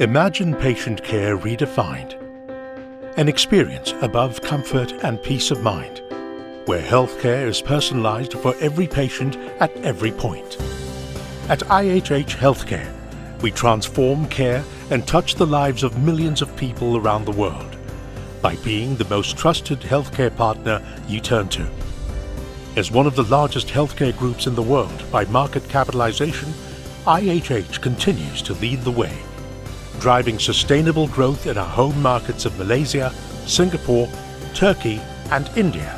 Imagine patient care redefined. An experience above comfort and peace of mind, where healthcare is personalized for every patient at every point. At IHH Healthcare, we transform care and touch the lives of millions of people around the world by being the most trusted healthcare partner you turn to. As one of the largest healthcare groups in the world by market capitalization, IHH continues to lead the way, driving sustainable growth in our home markets of Malaysia, Singapore, Turkey and India,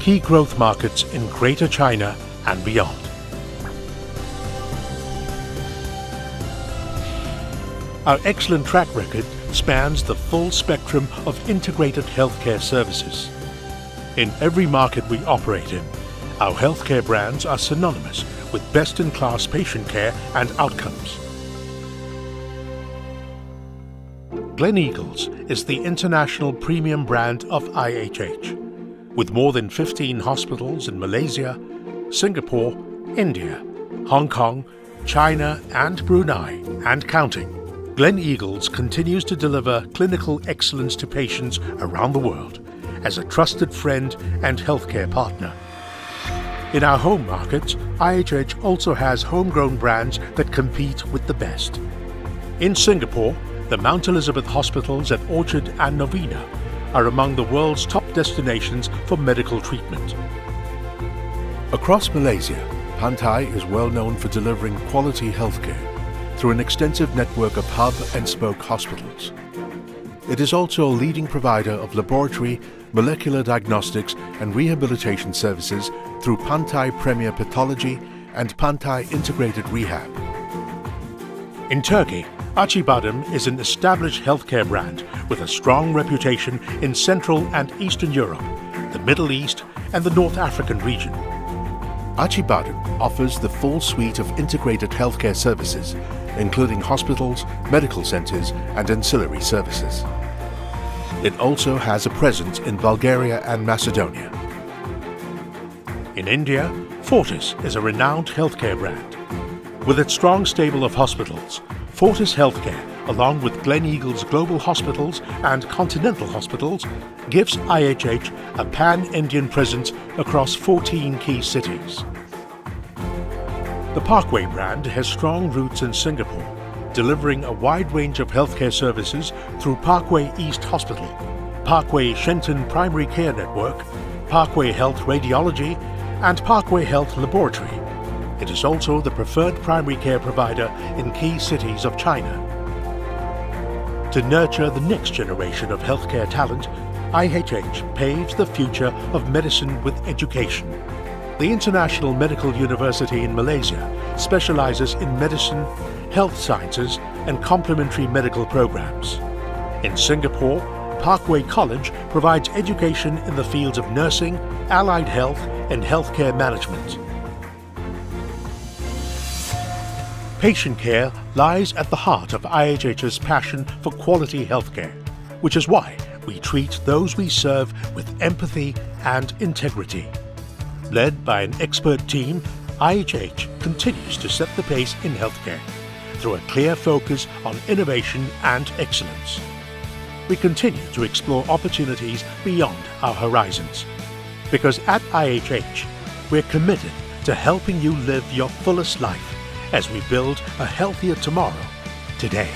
key growth markets in Greater China and beyond. Our excellent track record spans the full spectrum of integrated healthcare services. In every market we operate in, our healthcare brands are synonymous with best-in-class patient care and outcomes. Gleneagles is the international premium brand of IHH, with more than 15 hospitals in Malaysia, Singapore, India, Hong Kong, China and Brunei and counting. Gleneagles continues to deliver clinical excellence to patients around the world as a trusted friend and healthcare partner. In our home markets, IHH also has homegrown brands that compete with the best. In Singapore, the Mount Elizabeth hospitals at Orchard and Novena are among the world's top destinations for medical treatment. Across Malaysia, Pantai is well known for delivering quality healthcare through an extensive network of hub and spoke hospitals. It is also a leading provider of laboratory, molecular diagnostics and rehabilitation services through Pantai Premier Pathology and Pantai Integrated Rehab. In Turkey, Acibadem is an established healthcare brand with a strong reputation in Central and Eastern Europe, the Middle East and the North African region. Acibadem offers the full suite of integrated healthcare services, including hospitals, medical centers and ancillary services. It also has a presence in Bulgaria and Macedonia. In India, Fortis is a renowned healthcare brand. With its strong stable of hospitals, Fortis Healthcare, along with Gleneagles Global Hospitals and Continental Hospitals, gives IHH a pan-Indian presence across 14 key cities. The Parkway brand has strong roots in Singapore delivering a wide range of healthcare services through Parkway East Hospital, Parkway Shenton Primary Care Network, Parkway Health Radiology, and Parkway Health Laboratory. It is also the preferred primary care provider in key cities of China. To nurture the next generation of healthcare talent, IHH paves the future of medicine with education. The International Medical University in Malaysia specializes in medicine, health sciences and complementary medical programs. In Singapore, Parkway College provides education in the fields of nursing, allied health and healthcare management. Patient care lies at the heart of IHH's passion for quality healthcare, which is why we treat those we serve with empathy and integrity. Led by an expert team, IHH continues to set the pace in healthcare through a clear focus on innovation and excellence. We continue to explore opportunities beyond our horizons. Because at IHH, we're committed to helping you live your fullest life as we build a healthier tomorrow today.